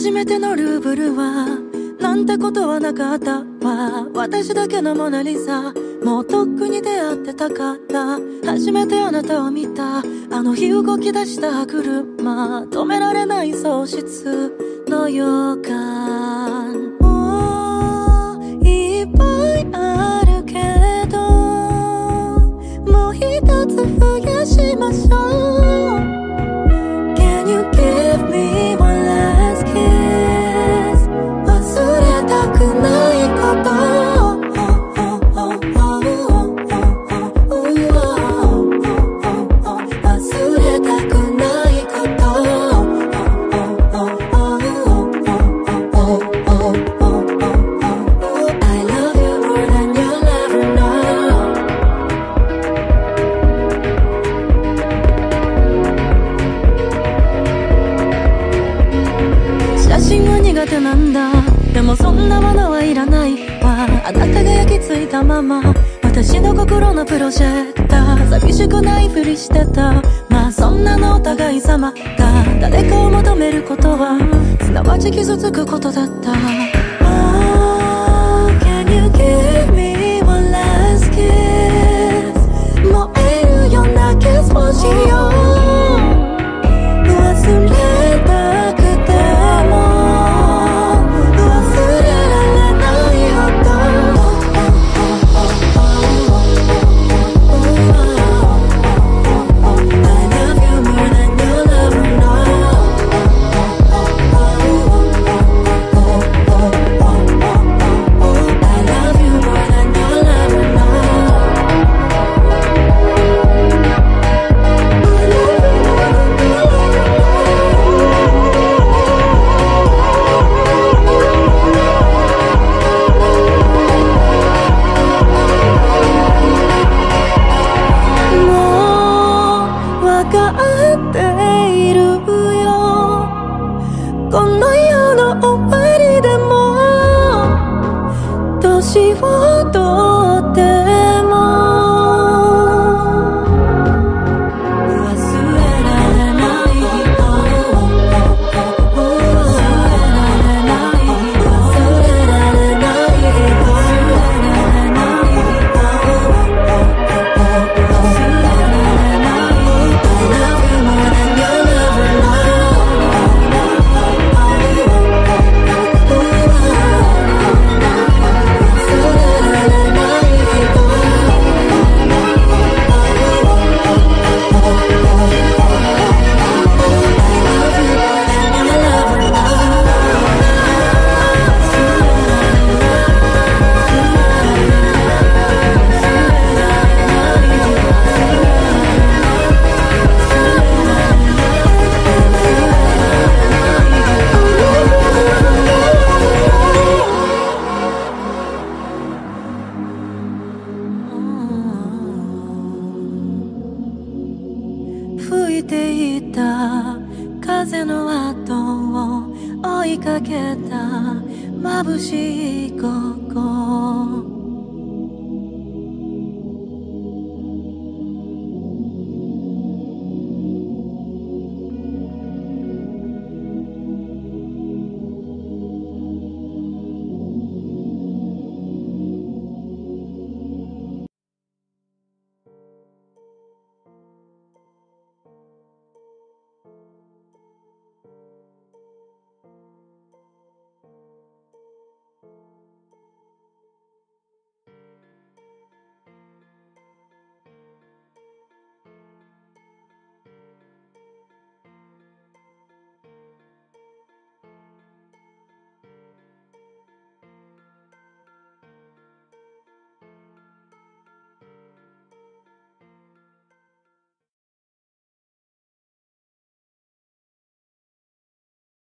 初めてのルーブルはなんてことはなかったわ。私だけのモナリザもうとっくに出会ってたから初めてあなたを見た。あの日動き出した車。止められない喪失の予感。てなんだ。でもそんなものはいらないわ。あなたが焼き付いたまま。私の心のプロジェクター。寂しくないふりしてた。まあそんなのお互い様が誰かを求めることは。すなわち傷つくことだった。この世の終わりでも年をとた。風の後を追いかけた眩しい心